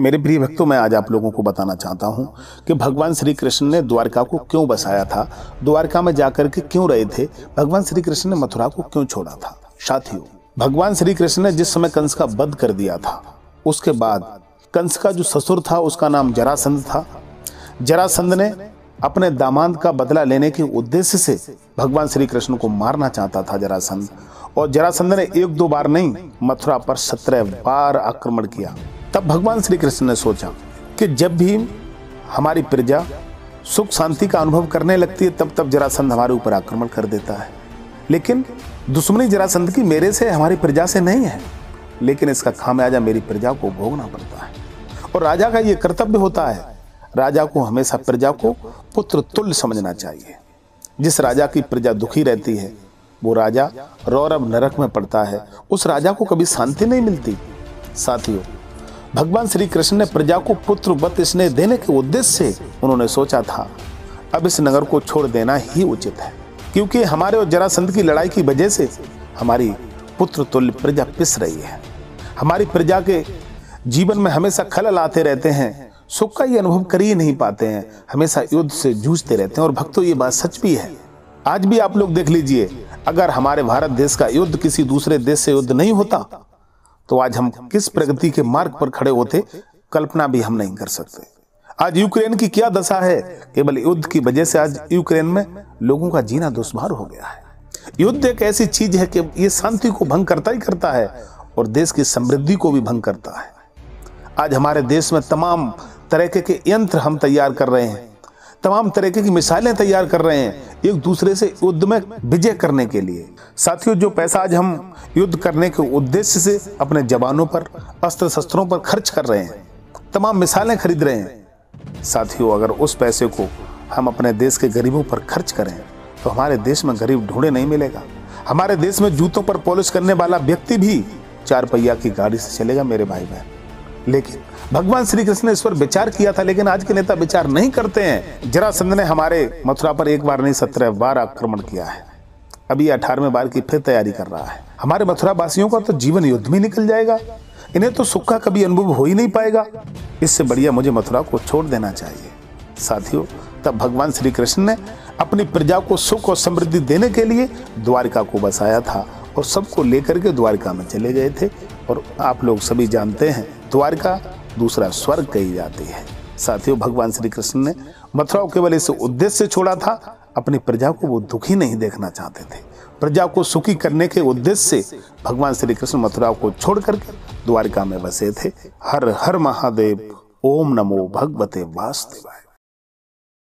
मेरे प्रिय भक्तों, मैं आज आप लोगों को बताना चाहता हूँ कि भगवान श्री कृष्ण ने द्वारका को क्यों बसाया था? द्वारका में जाकर के क्यों रहे थे? भगवान श्री कृष्ण ने मथुरा को क्यों छोड़ा था? साथियों, भगवान श्री कृष्ण ने जिस समय कंस का वध कर दिया था, उसके बाद कंस का जो ससुर था, उसका नाम जरासंध था। जरासंध ने अपने दामाद का बदला लेने के उद्देश्य से भगवान श्री कृष्ण को मारना चाहता था जरासंध। और जरासंध ने एक दो बार नहीं, मथुरा पर सत्रह बार आक्रमण किया। तब भगवान श्री कृष्ण ने सोचा कि जब भी हमारी प्रजा सुख शांति का अनुभव करने लगती है, तब तब जरासंध हमारे ऊपर आक्रमण कर देता है। लेकिन दुश्मनी जरासंध की मेरे से, हमारी प्रजा से नहीं है। लेकिन इसका खामियाजा मेरी प्रजा को भोगना पड़ता है। और राजा का यह कर्तव्य होता है, राजा को हमेशा प्रजा को पुत्र तुल्य समझना चाहिए। जिस राजा की प्रजा दुखी रहती है, वो राजा रौरव नरक में पड़ता है। उस राजा को कभी शांति नहीं मिलती। साथियों भगवान श्री कृष्ण ने प्रजा को पुत्र वत स्नेह देने के उद्देश्य से उन्होंने सोचा था, अब इस नगर को छोड़ देना ही उचित है, क्योंकि हमारे और जरासंध की लड़ाई की वजह से हमारी पुत्र तुल्य प्रजा पिस रही है। हमारी प्रजा के जीवन में हमेशा खलल आते रहते हैं, सुख का ये अनुभव कर ही नहीं पाते हैं, हमेशा युद्ध से जूझते रहते हैं। और भक्तों, ये बात सच भी है। आज भी आप लोग देख लीजिए, अगर हमारे भारत देश का युद्ध किसी दूसरे देश से युद्ध नहीं होता तो आज हम किस प्रगति के मार्ग पर खड़े होते, कल्पना भी हम नहीं कर सकते। आज यूक्रेन की क्या दशा है, केवल युद्ध की वजह से आज यूक्रेन में लोगों का जीना दुश्वार हो गया है। युद्ध एक ऐसी चीज़ है कि ये शांति को भंग करता ही करता है और देश की समृद्धि को भी भंग करता है। आज हमारे देश में तमाम तरह के यंत्र हम तैयार कर रहे हैं। तमाम तरीके की मिसाइलें तैयार कर रहे हैं एक दूसरे से युद्ध में विजय करने के लिए। साथियों, जो पैसा आज हम युद्ध करने के उद्देश्य से अपने जवानों पर अस्त्र शस्त्रों पर खर्च कर रहे हैं, तमाम मिसाइलें खरीद रहे हैं, साथियों, अगर उस पैसे को हम अपने देश के गरीबों पर खर्च करें तो हमारे देश में गरीब ढूंढे नहीं मिलेगा। हमारे देश में जूतों पर पॉलिश करने वाला व्यक्ति भी चार पहिया की गाड़ी से चलेगा, मेरे भाई बहन लेकिन भगवान श्री कृष्ण ने इस पर विचार किया था, लेकिन आज के नेता विचार नहीं करते हैं। जरासंध ने हमारे मथुरा पर एक बार नहीं, सत्रह बार आक्रमण किया है। अभी अठारहवें बार की फिर तैयारी कर रहा है। हमारे मथुरा वासियों का तो जीवन युद्ध में निकल जाएगा। इन्हें तो सुख का कभी अनुभव हो ही नहीं पाएगा। इससे बढ़िया मुझे मथुरा को छोड़ देना चाहिए। साथियों, तब भगवान श्री कृष्ण ने अपनी प्रजा को सुख और समृद्धि देने के लिए द्वारिका को बसाया था और सबको लेकर के द्वारिका में चले गए थे। और आप लोग सभी जानते हैं, द्वारिका दूसरा स्वर्ग कही जाती है। साथियों, भगवान श्री कृष्ण ने मथुरा केवल इस उद्देश्य से छोड़ा था, अपनी प्रजा को वो दुखी नहीं देखना चाहते थे। प्रजा को सुखी करने के उद्देश्य से भगवान श्री कृष्ण मथुरा को छोड़ करके द्वारिका में बसे थे। हर हर महादेव, ओम नमो भगवते वासुदेवाय।